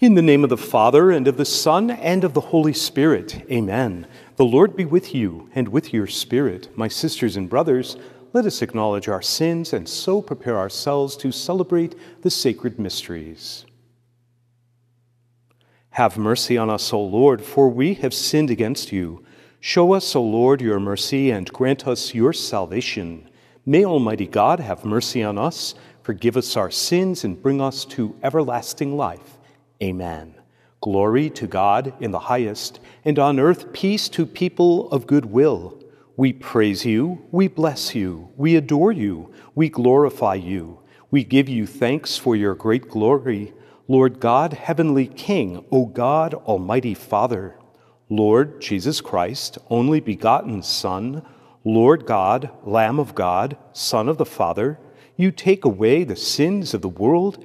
In the name of the Father, and of the Son, and of the Holy Spirit, amen. The Lord be with you, and with your spirit. My sisters and brothers, let us acknowledge our sins and so prepare ourselves to celebrate the sacred mysteries. Have mercy on us, O Lord, for we have sinned against you. Show us, O Lord, your mercy, and grant us your salvation. May Almighty God have mercy on us, forgive us our sins, and bring us to everlasting life. Amen. Glory to God in the highest, and on earth peace to people of good will. We praise you, we bless you, we adore you, we glorify you. We give you thanks for your great glory, Lord God, heavenly King, O God, Almighty Father. Lord Jesus Christ, only begotten Son, Lord God, Lamb of God, Son of the Father, you take away the sins of the world,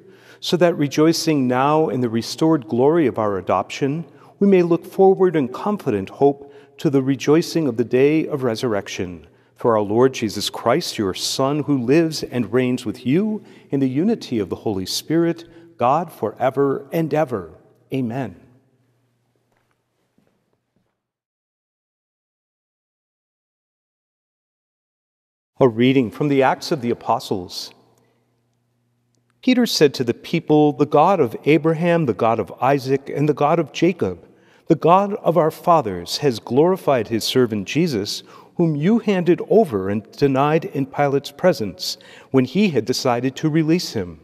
so that rejoicing now in the restored glory of our adoption, we may look forward in confident hope to the rejoicing of the day of resurrection. For our Lord Jesus Christ, your Son, who lives and reigns with you in the unity of the Holy Spirit, God forever and ever. Amen. A reading from the Acts of the Apostles. Peter said to the people, The God of Abraham, the God of Isaac, and the God of Jacob, the God of our fathers, has glorified his servant Jesus, whom you handed over and denied in Pilate's presence when he had decided to release him.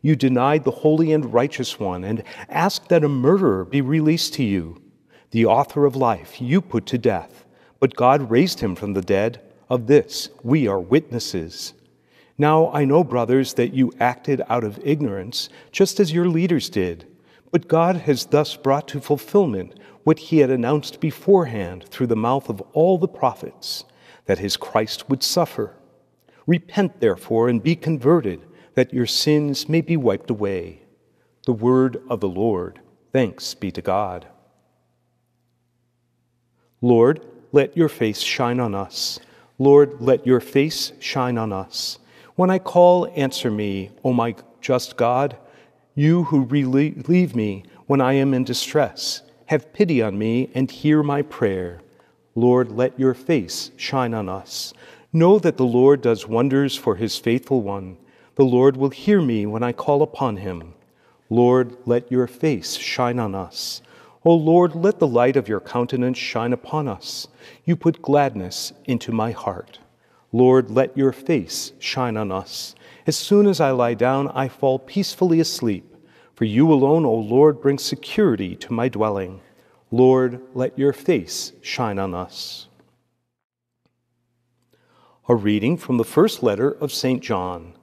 You denied the holy and righteous one and asked that a murderer be released to you. The author of life you put to death, but God raised him from the dead of this we are witnesses. Now I know, brothers, that you acted out of ignorance, just as your leaders did. But God has thus brought to fulfillment what he had announced beforehand through the mouth of all the prophets, that his Christ would suffer. Repent, therefore, and be converted, that your sins may be wiped away. The word of the Lord. Thanks be to God. Lord, let your face shine on us Lord, let your face shine on us. When I call, answer me, O my just God. You who relieve me when I am in distress, have pity on me and hear my prayer. Lord, let your face shine on us. Know that the Lord does wonders for his faithful one. The Lord will hear me when I call upon him. Lord, let your face shine on us. O Lord, let the light of your countenance shine upon us. You put gladness into my heart. Lord, let your face shine on us. As soon as I lie down, I fall peacefully asleep. For you alone, O Lord, bring security to my dwelling. Lord, let your face shine on us. A reading from the first letter of St. John.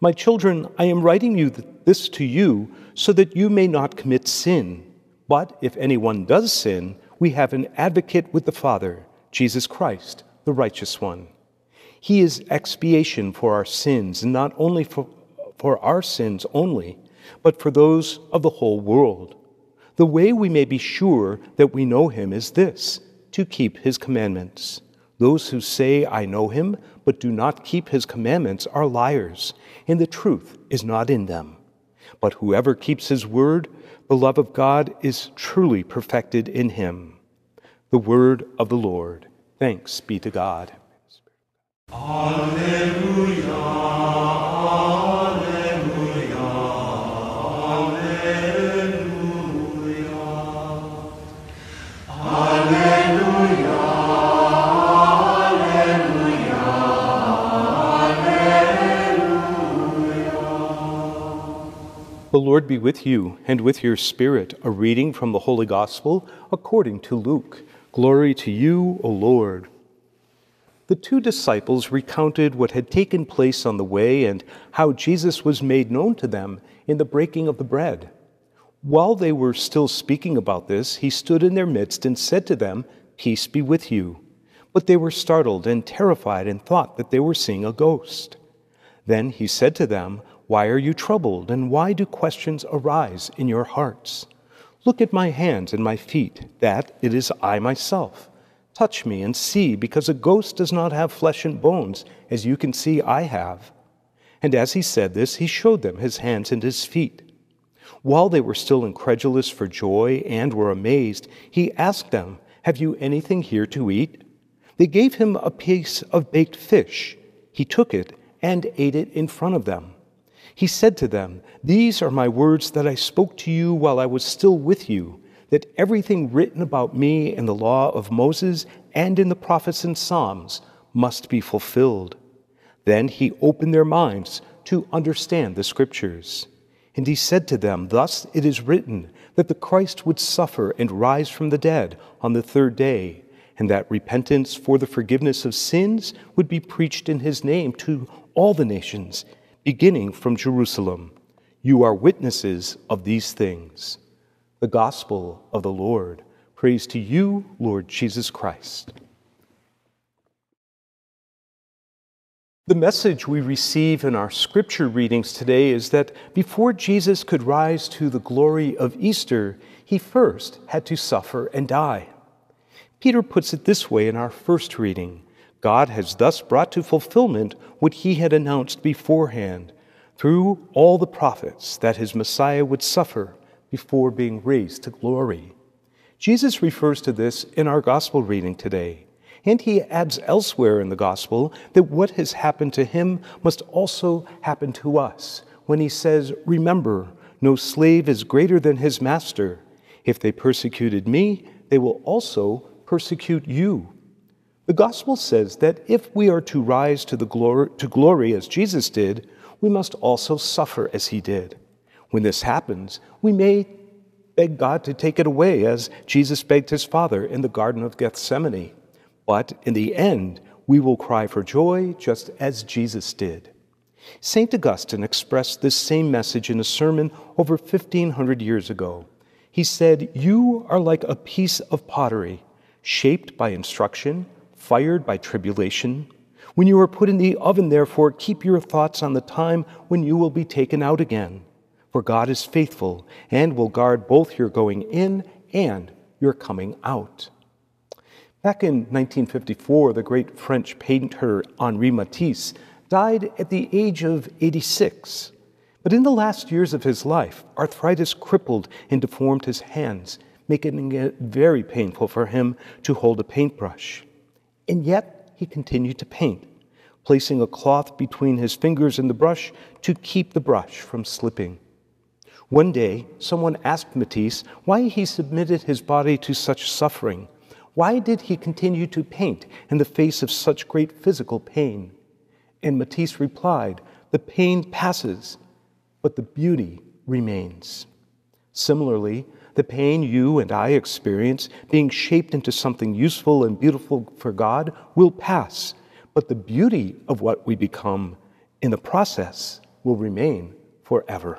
My children, I am writing you this to you so that you may not commit sin. But if anyone does sin, we have an advocate with the Father, Jesus Christ, the righteous one. He is expiation for our sins, and not only for, for our sins only, but for those of the whole world. The way we may be sure that we know him is this to keep his commandments. Those who say, I know him, but do not keep his commandments are liars, and the truth is not in them. But whoever keeps his word, the love of God is truly perfected in him. The word of the Lord. Thanks be to God. The Lord be with you and with your spirit. A reading from the Holy Gospel according to Luke. Glory to you, O Lord. The two disciples recounted what had taken place on the way and how Jesus was made known to them in the breaking of the bread. While they were still speaking about this, he stood in their midst and said to them, Peace be with you. But they were startled and terrified and thought that they were seeing a ghost. Then he said to them, Why are you troubled, and why do questions arise in your hearts? Look at my hands and my feet, that it is I myself. Touch me and see, because a ghost does not have flesh and bones, as you can see I have. And as he said this, he showed them his hands and his feet. While they were still incredulous for joy and were amazed, he asked them, Have you anything here to eat? They gave him a piece of baked fish. He took it and ate it in front of them. He said to them, These are my words that I spoke to you while I was still with you, that everything written about me in the law of Moses and in the prophets and Psalms must be fulfilled. Then he opened their minds to understand the Scriptures. And he said to them, Thus it is written that the Christ would suffer and rise from the dead on the third day, and that repentance for the forgiveness of sins would be preached in his name to all the nations, beginning from Jerusalem. You are witnesses of these things. The Gospel of the Lord. Praise to you, Lord Jesus Christ. The message we receive in our scripture readings today is that before Jesus could rise to the glory of Easter, he first had to suffer and die. Peter puts it this way in our first reading God has thus brought to fulfillment what he had announced beforehand through all the prophets that his Messiah would suffer before being raised to glory. Jesus refers to this in our gospel reading today. And he adds elsewhere in the gospel that what has happened to him must also happen to us when he says, Remember, no slave is greater than his master. If they persecuted me, they will also persecute you. The gospel says that if we are to rise to, the glory, to glory as Jesus did, we must also suffer as he did. When this happens, we may beg God to take it away, as Jesus begged his Father in the Garden of Gethsemane. But in the end, we will cry for joy just as Jesus did. St. Augustine expressed this same message in a sermon over 1500 years ago. He said, You are like a piece of pottery, shaped by instruction, fired by tribulation. When you are put in the oven, therefore, keep your thoughts on the time when you will be taken out again. For God is faithful and will guard both your going in and your coming out. Back in 1954, the great French painter Henri Matisse died at the age of 86. But in the last years of his life, arthritis crippled and deformed his hands, making it very painful for him to hold a paintbrush. And yet, he continued to paint, placing a cloth between his fingers and the brush to keep the brush from slipping. One day, someone asked Matisse why he submitted his body to such suffering why did he continue to paint in the face of such great physical pain? And Matisse replied, The pain passes, but the beauty remains. Similarly, the pain you and I experience, being shaped into something useful and beautiful for God, will pass, but the beauty of what we become in the process will remain forever.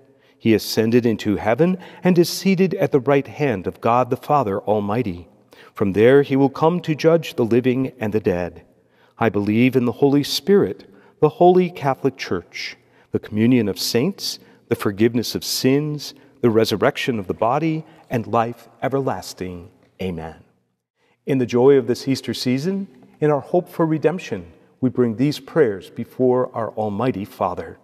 He ascended into heaven and is seated at the right hand of God the Father Almighty. From there he will come to judge the living and the dead. I believe in the Holy Spirit, the holy Catholic Church, the communion of saints, the forgiveness of sins, the resurrection of the body, and life everlasting. Amen. In the joy of this Easter season, in our hope for redemption, we bring these prayers before our Almighty Father.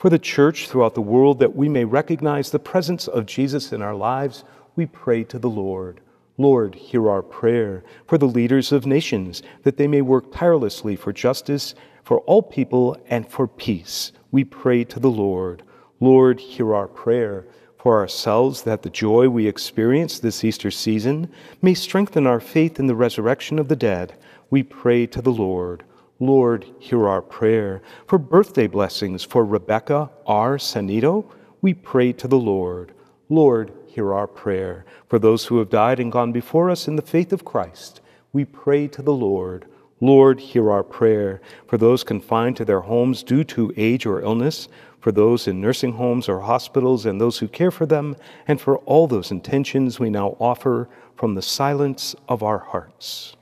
For the Church throughout the world, that we may recognize the presence of Jesus in our lives, we pray to the Lord. Lord, hear our prayer for the leaders of nations, that they may work tirelessly for justice, for all people, and for peace. We pray to the Lord. Lord, hear our prayer For ourselves, that the joy we experience this Easter season may strengthen our faith in the resurrection of the dead, we pray to the Lord. Lord, hear our prayer. For birthday blessings for Rebecca R. Sanito, we pray to the Lord. Lord, hear our prayer. For those who have died and gone before us in the faith of Christ, we pray to the Lord. Lord, hear our prayer. For those confined to their homes due to age or illness, for those in nursing homes or hospitals and those who care for them, and for all those intentions we now offer from the silence of our hearts.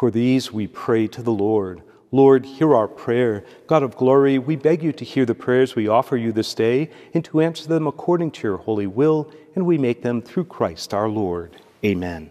For these we pray to the Lord. Lord, hear our prayer. God of glory, we beg you to hear the prayers we offer you this day and to answer them according to your holy will, and we make them through Christ our Lord. Amen.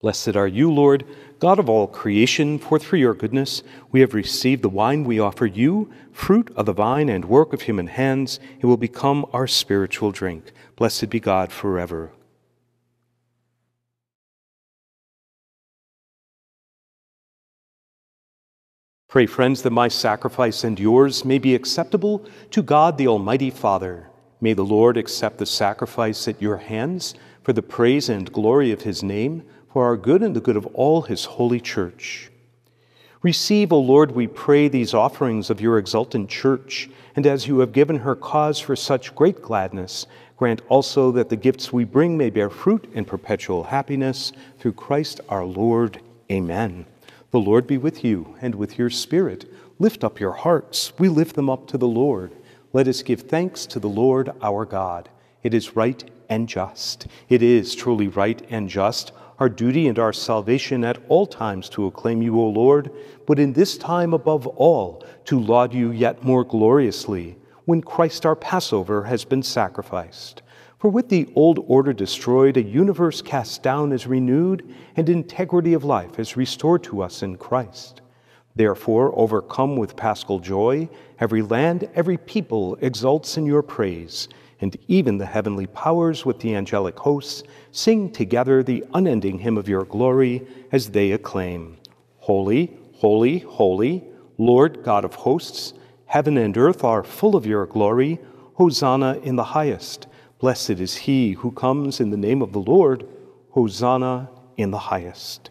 Blessed are you, Lord, God of all creation, for through your goodness we have received the wine we offer you, fruit of the vine and work of human hands. It will become our spiritual drink. Blessed be God forever. Pray, friends, that my sacrifice and yours may be acceptable to God the Almighty Father. May the Lord accept the sacrifice at your hands for the praise and glory of his name for our good and the good of all his holy church. Receive, O Lord, we pray, these offerings of your exultant church, and as you have given her cause for such great gladness, grant also that the gifts we bring may bear fruit in perpetual happiness through Christ our Lord. Amen. The Lord be with you and with your spirit. Lift up your hearts. We lift them up to the Lord. Let us give thanks to the Lord our God. It is right and just. It is truly right and just our duty and our salvation at all times to acclaim you, O Lord, but in this time above all to laud you yet more gloriously when Christ our Passover has been sacrificed. For with the old order destroyed, a universe cast down is renewed, and integrity of life is restored to us in Christ. Therefore, overcome with paschal joy, every land, every people exults in your praise and even the heavenly powers with the angelic hosts sing together the unending hymn of your glory as they acclaim Holy, holy, holy, Lord God of hosts, heaven and earth are full of your glory. Hosanna in the highest. Blessed is he who comes in the name of the Lord. Hosanna in the highest.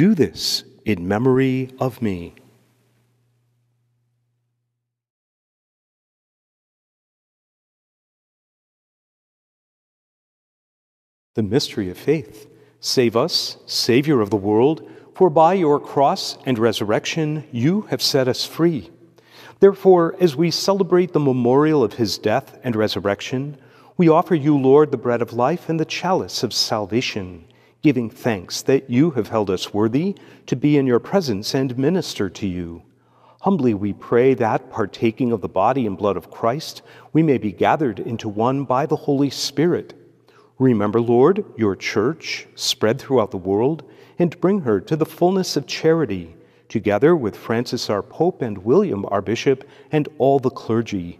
Do this in memory of me. The mystery of faith. Save us, Savior of the world, for by your cross and resurrection you have set us free. Therefore, as we celebrate the memorial of his death and resurrection, we offer you, Lord, the bread of life and the chalice of salvation giving thanks that you have held us worthy to be in your presence and minister to you. Humbly we pray that, partaking of the body and blood of Christ, we may be gathered into one by the Holy Spirit. Remember, Lord, your church spread throughout the world, and bring her to the fullness of charity, together with Francis our Pope and William our Bishop and all the clergy.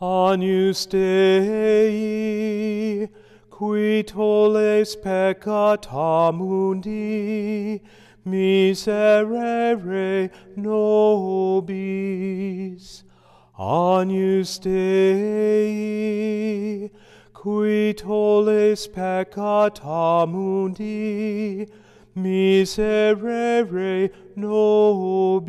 Agnus Dei, qui tolles peccata mundi, miserere nobis. Agnus Dei, qui tolles peccata mundi, miserere nobis.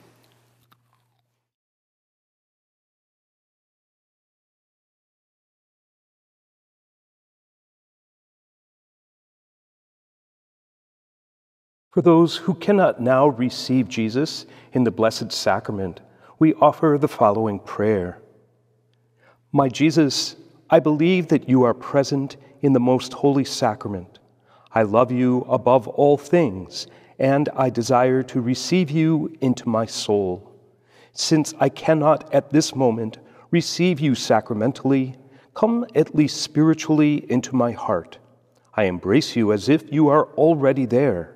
For those who cannot now receive Jesus in the Blessed Sacrament, we offer the following prayer My Jesus, I believe that you are present in the most holy sacrament. I love you above all things, and I desire to receive you into my soul. Since I cannot at this moment receive you sacramentally, come at least spiritually into my heart. I embrace you as if you are already there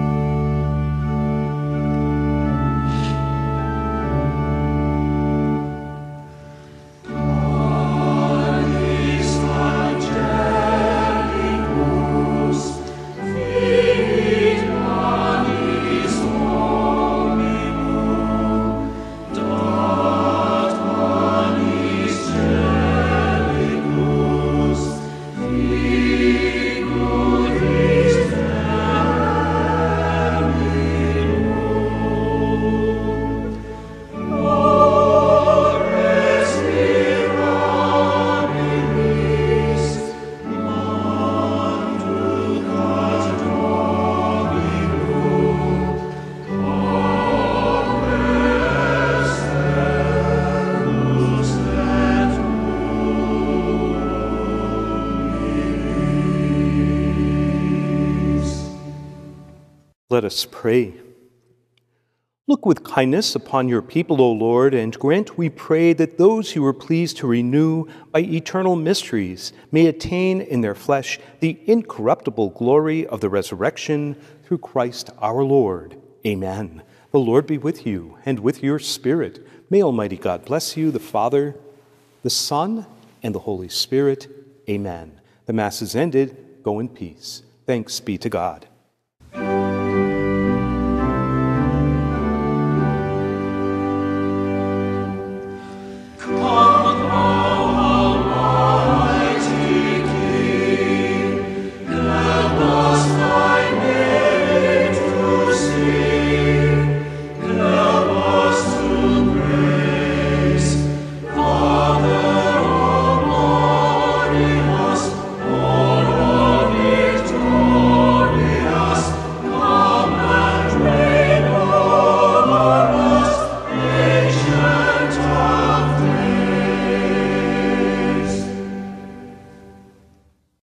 Let us pray. Look with kindness upon your people, O Lord, and grant, we pray, that those you are pleased to renew by eternal mysteries may attain in their flesh the incorruptible glory of the resurrection through Christ our Lord. Amen. The Lord be with you and with your spirit. May Almighty God bless you, the Father, the Son, and the Holy Spirit. Amen. The Mass is ended. Go in peace. Thanks be to God.